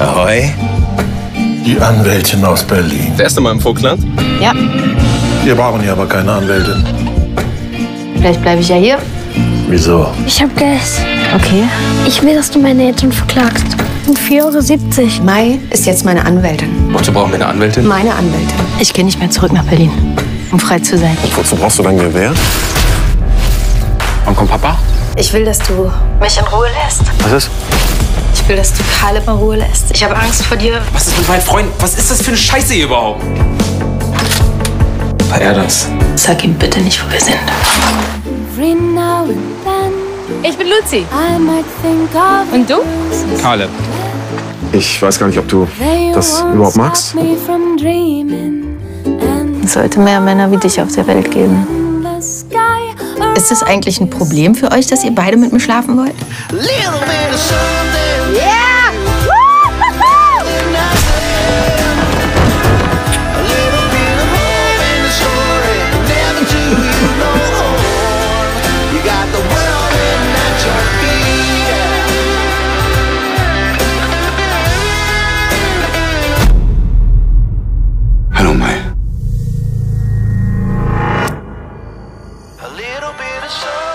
Ahoi. Die Anwältin aus Berlin. Das erste Mal im Vogtland? Ja, Wir brauchen hier aber keine Anwältin. vielleicht bleibe ich ja hier. Wieso? Ich hab Geld. Okay. Ich will, dass du meine Eltern verklagst. Und 4,70 Euro. Mai ist jetzt meine Anwältin. Wozu brauchen wir eine Anwältin? Meine Anwältin. Ich gehe nicht mehr zurück nach Berlin, um frei zu sein. Wozu brauchst du dein Gewehr? Wann kommt Papa? Ich will, dass du mich in Ruhe lässt. Was ist? Ich will, dass du Caleb in Ruhe lässt. Ich habe Angst vor dir. Was ist mit meinen Freunden? Was ist das für eine Scheiße hier überhaupt? War er das? Sag ihm bitte nicht, wo wir sind. Ich bin Luzi. I might think of Und du? Caleb. Ich weiß gar nicht, ob du das überhaupt magst. Es sollte mehr Männer wie dich auf der Welt geben. Ist es eigentlich ein Problem für euch, dass ihr beide mit mir schlafen wollt? the show.